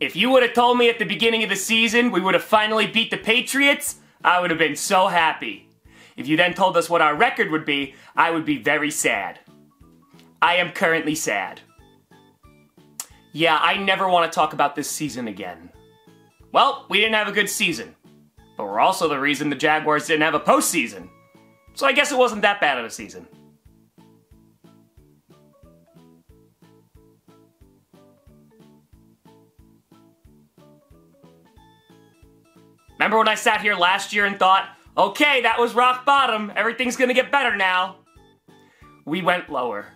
If you would have told me at the beginning of the season we would have finally beat the Patriots, I would have been so happy. If you then told us what our record would be, I would be very sad. I am currently sad. Yeah, I never want to talk about this season again. Well, we didn't have a good season. But we're also the reason the Jaguars didn't have a postseason. So I guess it wasn't that bad of a season. Remember when I sat here last year and thought, okay, that was rock bottom, everything's gonna get better now? We went lower.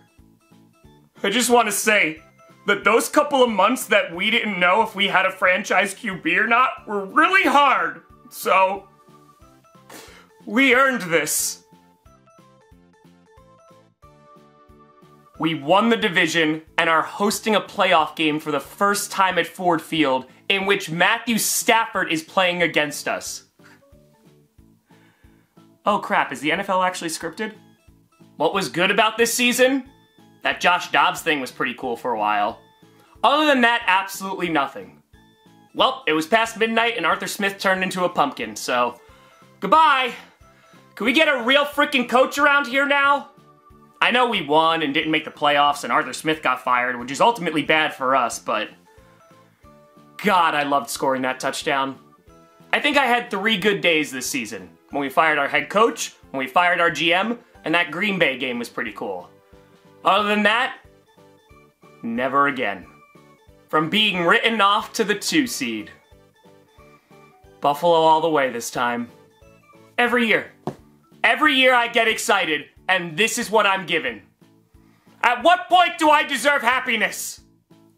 I just want to say that those couple of months that we didn't know if we had a franchise QB or not were really hard. So, we earned this. We won the division and are hosting a playoff game for the first time at Ford Field in which Matthew Stafford is playing against us. Oh crap, is the NFL actually scripted? What was good about this season? That Josh Dobbs thing was pretty cool for a while. Other than that, absolutely nothing. Well, it was past midnight and Arthur Smith turned into a pumpkin, so goodbye. Can we get a real freaking coach around here now? I know we won and didn't make the playoffs and Arthur Smith got fired, which is ultimately bad for us, but God, I loved scoring that touchdown. I think I had three good days this season. When we fired our head coach, when we fired our GM, and that Green Bay game was pretty cool. Other than that, never again. From being written off to the two seed. Buffalo all the way this time. Every year. Every year I get excited, and this is what I'm given. At what point do I deserve happiness?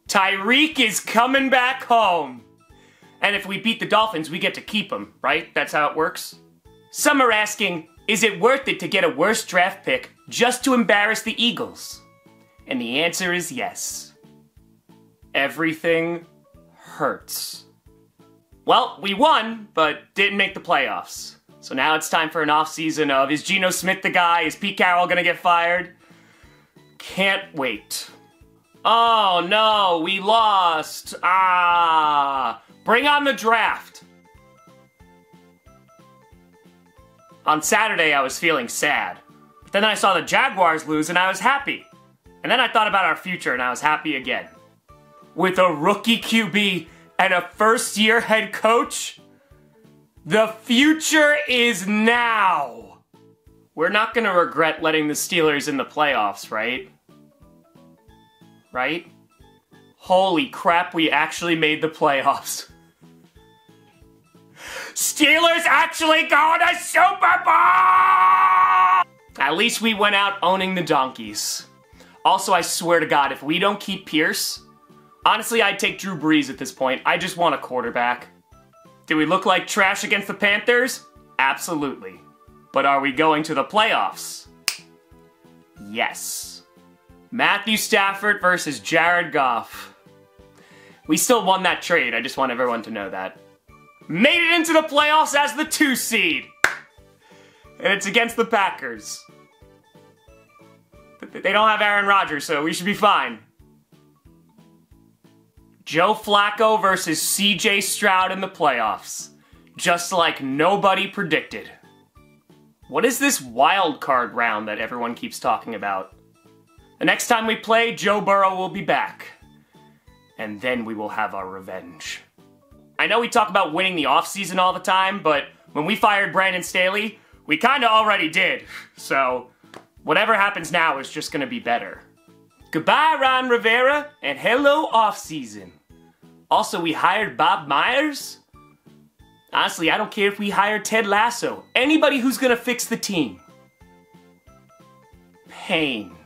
Tyreek is coming back home. And if we beat the Dolphins, we get to keep him, right? That's how it works. Some are asking, is it worth it to get a worse draft pick just to embarrass the Eagles? And the answer is yes. Everything hurts. Well, we won, but didn't make the playoffs. So now it's time for an offseason of is Geno Smith the guy? Is Pete Carroll gonna get fired? Can't wait. Oh no, we lost. Ah, bring on the draft. On Saturday, I was feeling sad. But then I saw the Jaguars lose and I was happy. And then I thought about our future and I was happy again. With a rookie QB and a first year head coach, the future is now. We're not gonna regret letting the Steelers in the playoffs, right? Right? Holy crap, we actually made the playoffs. Steelers actually going to Super Bowl! At least we went out owning the donkeys. Also, I swear to God, if we don't keep Pierce, honestly, I'd take Drew Brees at this point. I just want a quarterback. Do we look like trash against the Panthers? Absolutely. But are we going to the playoffs? Yes. Matthew Stafford versus Jared Goff. We still won that trade, I just want everyone to know that. Made it into the playoffs as the two seed. And it's against the Packers. They don't have Aaron Rodgers, so we should be fine. Joe Flacco versus CJ Stroud in the playoffs. Just like nobody predicted. What is this wild card round that everyone keeps talking about? The next time we play, Joe Burrow will be back. And then we will have our revenge. I know we talk about winning the offseason all the time, but when we fired Brandon Staley, we kinda already did. So, whatever happens now is just gonna be better. Goodbye, Ron Rivera, and hello, offseason. Also, we hired Bob Myers. Honestly, I don't care if we hire Ted Lasso. Anybody who's gonna fix the team. Pain.